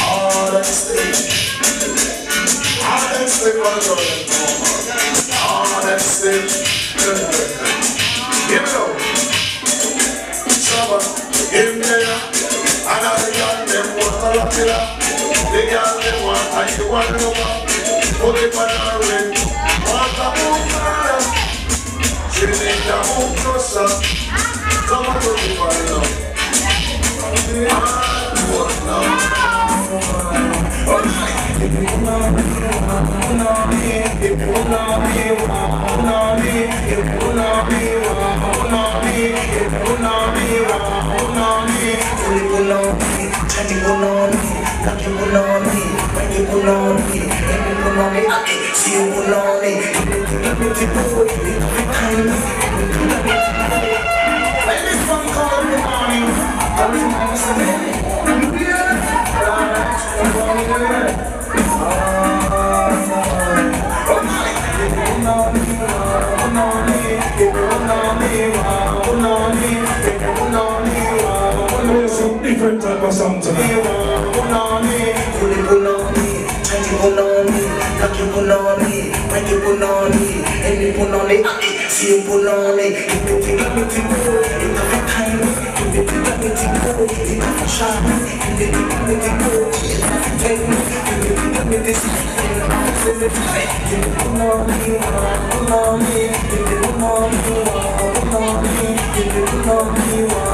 Honestly, honestly, my girl is normal. Honestly, give it up. Trouble in there, and all the young them want a lot of The young them want and you want to know Put it on her ring, want move. She need to move closer. Come on, put it on her. I want love. When this one called in the morning, I was in. my Different type of song tonight. Pull it pull on me, try to pull on me, like you pull on me, when you pull on me, and you pull on it, see you pull on it. You put it up, it's good, it's a kind of, you put it up, it's good, it's a shot, you put it up, it's good, it's a take me, you put it up, it's good, it's a fight, you pull on me, pull on me, you pull on me, pull on me, you pull on me,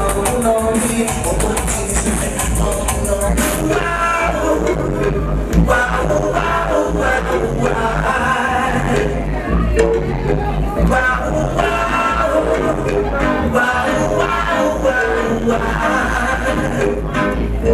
Yeah.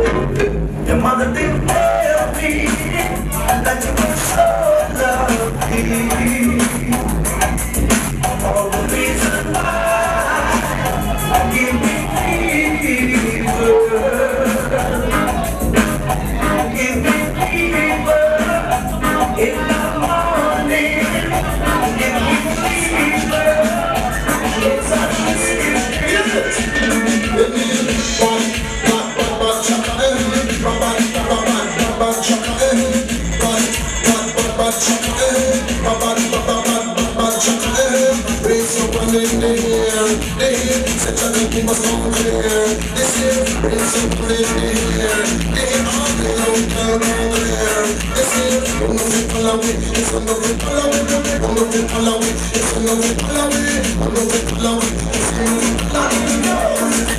must go clear. This here is simply here. They are the open clear. This here, I'm the people away. It's I'm the people away. I'm the people away. It's I'm the people away. I'm the people away. It's I'm the people away.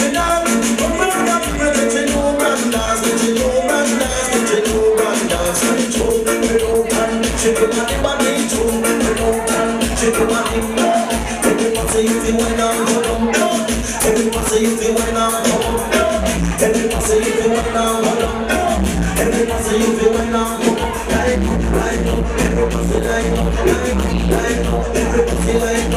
Me down. Chicken, Everyone say you feel when I'm home. Like, like, everyone say like, like, like, everyone say